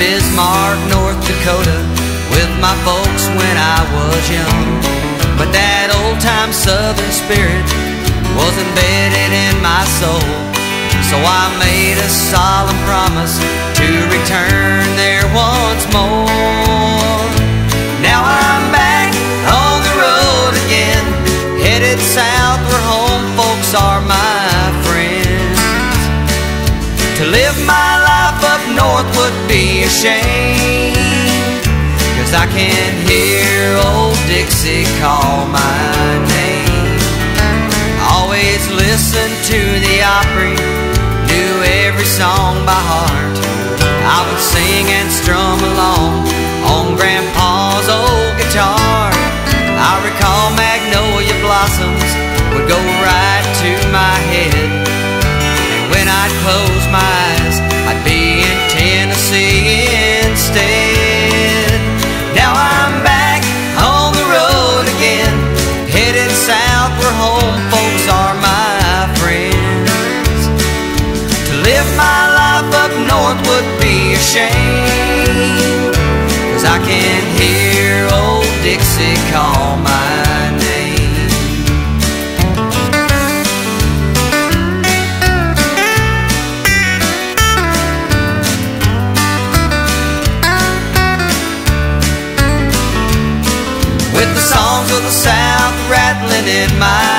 Bismarck, North Dakota, with my folks when I was young. But that old time southern spirit was embedded in my soul. So I made a solemn promise to return there once more. Now I'm back on the road again, headed south where home folks are my friends. To live my north would be a shame. Cause I can hear old Dixie call my name. Always listened to the Opry, knew every song by heart. I would sing and strum along on Grandpa's old guitar. I recall magnolia blossoms would go right to my head. And when I'd close my eyes, shame, cause I can hear old Dixie call my name. with the songs of the South rattling in my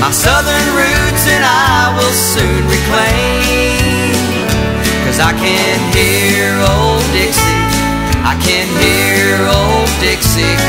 My southern roots and I will soon reclaim. Cause I can hear old Dixie, I can hear old Dixie